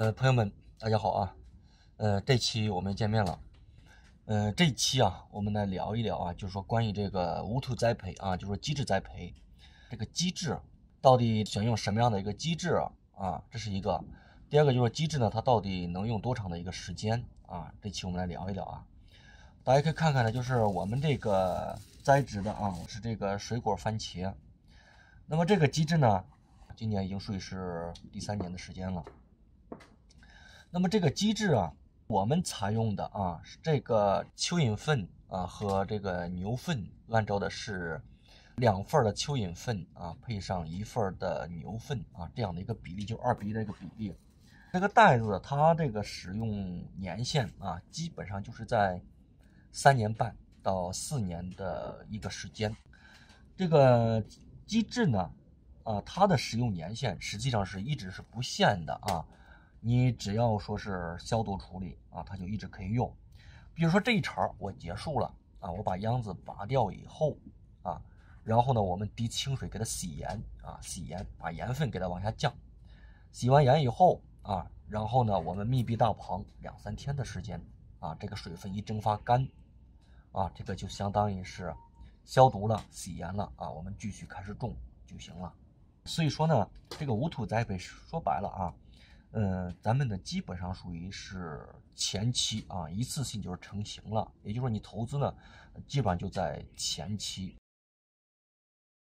呃，朋友们，大家好啊！呃，这期我们见面了。呃，这期啊，我们来聊一聊啊，就是说关于这个无土栽培啊，就是说机制栽培，这个机制到底选用什么样的一个机制啊？这是一个。第二个就是机制呢，它到底能用多长的一个时间啊？这期我们来聊一聊啊。大家可以看看呢，就是我们这个栽植的啊，是这个水果番茄。那么这个机制呢，今年已经属于是第三年的时间了。那么这个机制啊，我们采用的啊是这个蚯蚓粪啊和这个牛粪，按照的是两份的蚯蚓粪啊配上一份的牛粪啊这样的一个比例，就二比一的一个比例。这个袋子它这个使用年限啊，基本上就是在三年半到四年的一个时间。这个机制呢，啊它的使用年限实际上是一直是不限的啊。你只要说是消毒处理啊，它就一直可以用。比如说这一茬我结束了啊，我把秧子拔掉以后啊，然后呢，我们滴清水给它洗盐啊，洗盐把盐分给它往下降。洗完盐以后啊，然后呢，我们密闭大棚两三天的时间啊，这个水分一蒸发干啊，这个就相当于是消毒了、洗盐了啊，我们继续开始种就行了。所以说呢，这个无土栽培说白了啊。嗯，咱们呢基本上属于是前期啊，一次性就是成型了，也就是说你投资呢，基本上就在前期。